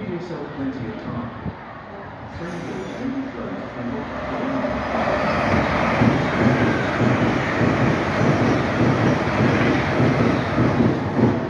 Give yourself plenty of time.